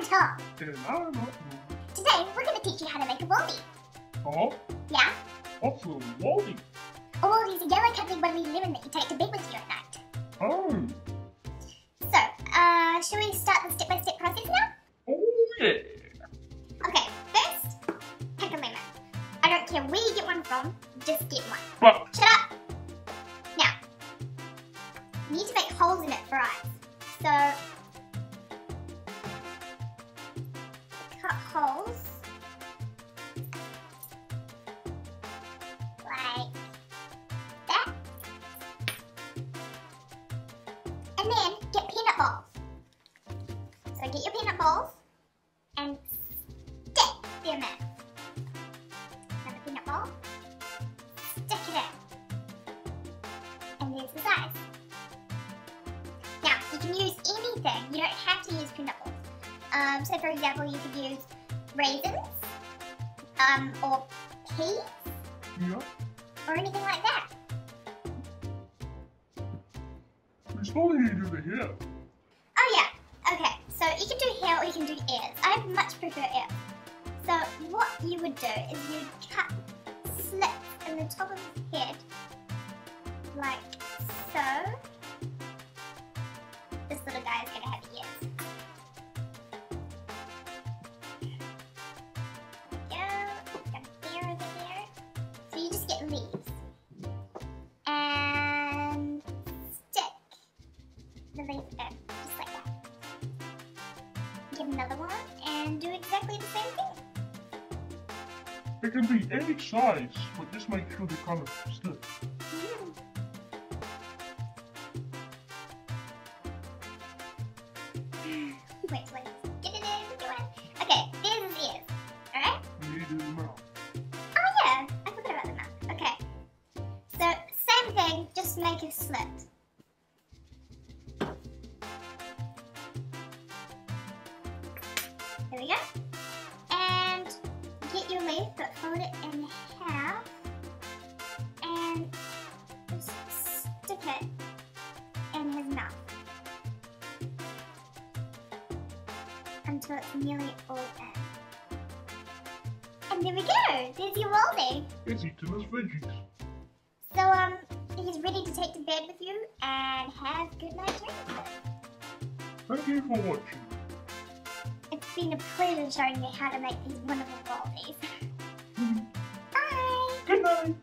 I'm Tom. And I'm up. Today, we're going to teach you how to make a Waldy. Oh, Yeah? what's a Wally? A Waldy is a yellow cuddly bubbly lemon that you take to bed with you at night. Oh, So, uh, shall we start the step-by-step process now? oh yeah. Okay, first, pick a lemon. I don't care where you get one from, just get one. But Shut up! Now, you need to make holes in it for eyes. So, And then get peanut balls. So get your peanut balls and stick them in. Another peanut ball. Stick it in and there's the size. Now, you can use anything. You don't have to use peanut balls. Um, so, for example, you could use raisins, um, or peas, yeah, or anything like that. To do the hair. Oh yeah, okay. So you can do hair or you can do ears. I much prefer ears. So what you would do is you'd cut slits in the top of his head, like so. Get another one and do exactly the same thing. It can be any size, but just make sure they kind of stick. Mm. Wait till I get it in, do it. Okay, there's his ears. Alright? You need mouth. Oh yeah, I forgot about the mouth. Okay. So, same thing, just make a slit. We go. And get your leaf, but fold it in half. And stick it in his mouth. Until it's nearly all in. And there we go. There's your Waldy. It's eating his veggies. So um, he's ready to take to bed with you and have good night dreams. Thank you for watching. It's been a pleasure showing you how to make these wonderful Waldys. Bye. Good night.